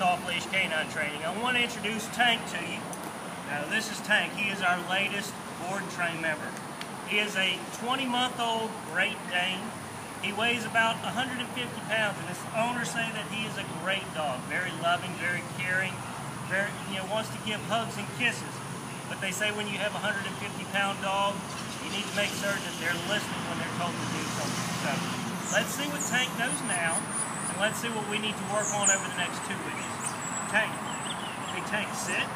Off Leash Canine Training. I want to introduce Tank to you. Now this is Tank. He is our latest board and train member. He is a 20 month old Great Dane. He weighs about 150 pounds and his owners say that he is a great dog. Very loving, very caring, very, you know, wants to give hugs and kisses. But they say when you have a 150 pound dog, you need to make certain that they're listening when they're told to do something. So let's see what Tank knows now let's see what we need to work on over the next two weeks. Tank. Hey, Tank, sit.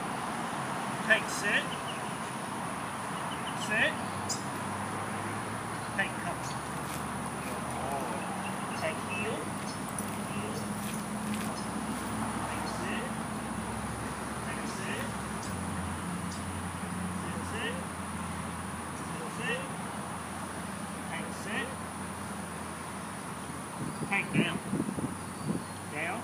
Tank, sit. Sit. Tank, come. Tank, heel. Heel. Tank, sit. Tank, sit. Sit, sit. Sit, sit. Tank, sit. Tank, down down.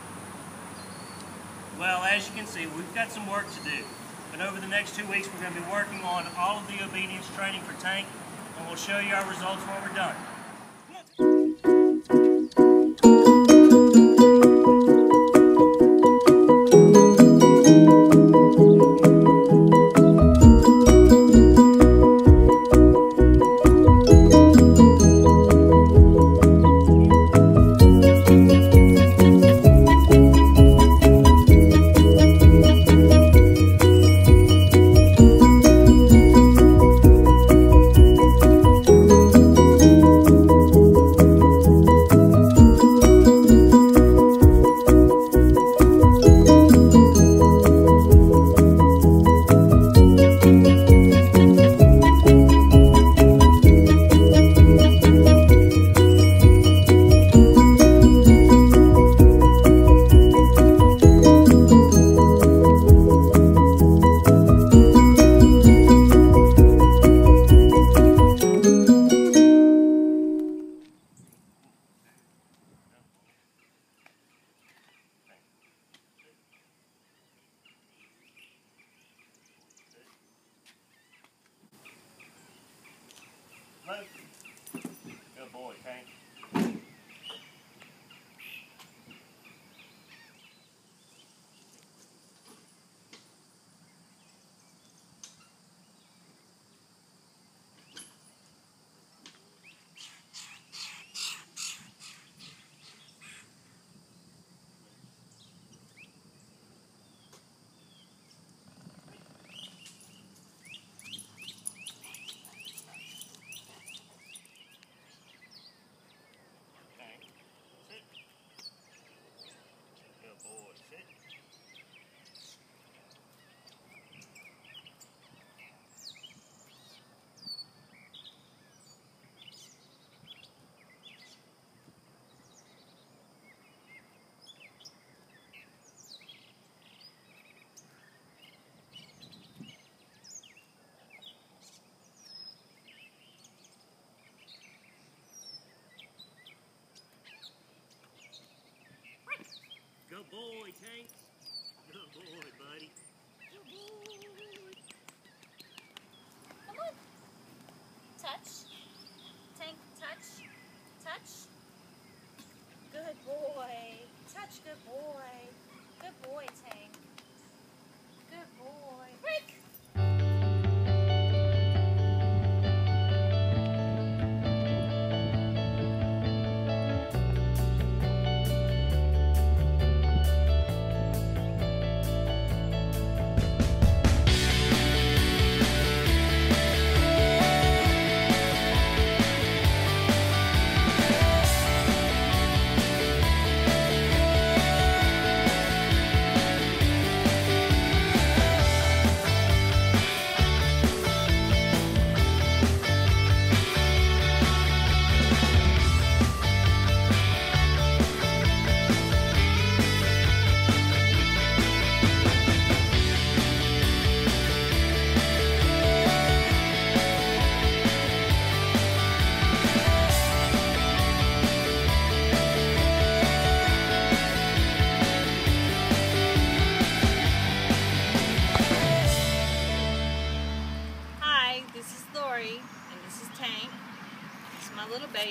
Well, as you can see, we've got some work to do. But over the next two weeks, we're going to be working on all of the obedience training for Tank, and we'll show you our results when we're done. Boy, Tank. Tank. Sit. Good boy, sit. Good boy, Tank. Good oh, boy, buddy.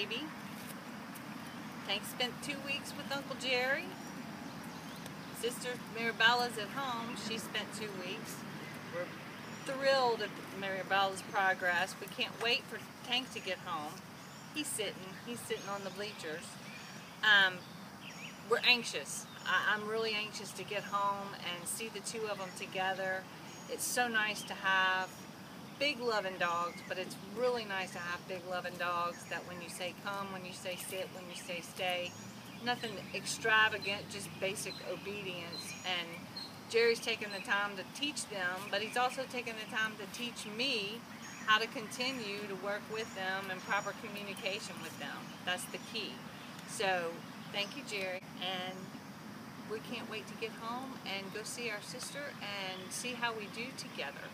Baby. Tank spent two weeks with Uncle Jerry. sister Mirabella's at home. She spent two weeks. We're thrilled at Mirabella's progress. We can't wait for Tank to get home. He's sitting. He's sitting on the bleachers. Um, we're anxious. I, I'm really anxious to get home and see the two of them together. It's so nice to have big loving dogs, but it's really nice to have big loving dogs that when you say come, when you say sit, when you say stay, nothing extravagant, just basic obedience. And Jerry's taken the time to teach them, but he's also taken the time to teach me how to continue to work with them and proper communication with them. That's the key. So thank you, Jerry. And we can't wait to get home and go see our sister and see how we do together.